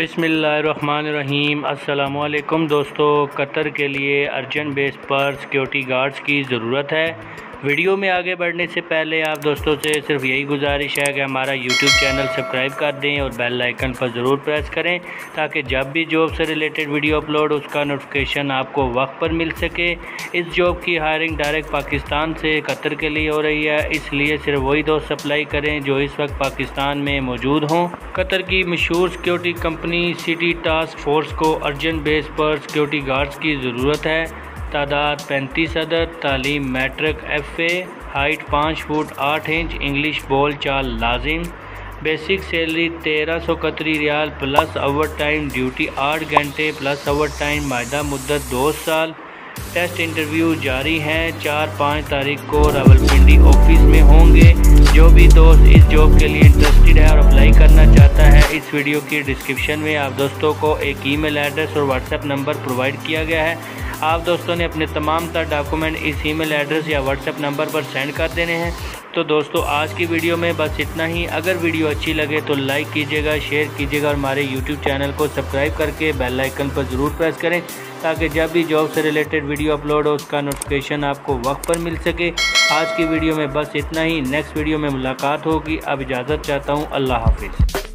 बिसमीम अल्लाम दोस्तों कतर के लिए अर्जेंट बेस पर सिक्योरिटी गार्ड्स की ज़रूरत है। वीडियो में आगे बढ़ने से पहले आप दोस्तों से सिर्फ़ यही गुजारिश है कि हमारा यूट्यूब चैनल सब्सक्राइब कर दें और बेल आइकन पर ज़रूर प्रेस करें, ताकि जब भी जॉब से रिलेटेड वीडियो अपलोड उसका नोटिफिकेशन आपको वक्त पर मिल सके। इस जॉब की हायरिंग डायरेक्ट पाकिस्तान से कतर के लिए हो रही है, इसलिए सिर्फ़ वही दोस्त सप्लाई करें जो इस वक्त पाकिस्तान में मौजूद हों। कतर की मशहूर security company city task force को अर्जेंट बेस पर सिक्योरिटी गार्ड्स की ज़रूरत है। तादाद पैंतीस अदर तालीम मैट्रिक, एफ़ ए, हाइट पाँच फुट आठ इंच, इंग्लिश बोल चाल लाजिम। बेसिक सैलरी तेरह सौ Qatari riyal plus overtime duty आठ घंटे प्लस ओवर टाइम माहा मुद्दत दो साल। टेस्ट इंटरव्यू जारी हैं, चार पाँच तारीख को रावलपिंडी ऑफ़िस में होंगे। जो भी दोस्त इस जॉब के लिए इंटरेस्टेड है और अप्लाई करना चाहता है, इस वीडियो की डिस्क्रिप्शन में आप दोस्तों को एक ईमेल एड्रेस और व्हाट्सएप नंबर प्रोवाइड किया गया है। आप दोस्तों ने अपने तमाम तर डॉक्यूमेंट इस ईमेल एड्रेस या व्हाट्सएप नंबर पर सेंड कर देने हैं। तो दोस्तों, आज की वीडियो में बस इतना ही। अगर वीडियो अच्छी लगे तो लाइक कीजिएगा शेयर कीजिएगा और हमारे यूट्यूब चैनल को सब्सक्राइब करके बेल आइकन पर ज़रूर प्रेस करें ताकि जब भी जॉब से रिलेटेड वीडियो अपलोड हो, उसका नोटिफिकेशन आपको वक्त पर मिल सके। आज की वीडियो में बस इतना ही। नेक्स्ट वीडियो में मुलाकात होगी। अब इजाज़त चाहता हूँ। अल्लाह हाफिज़।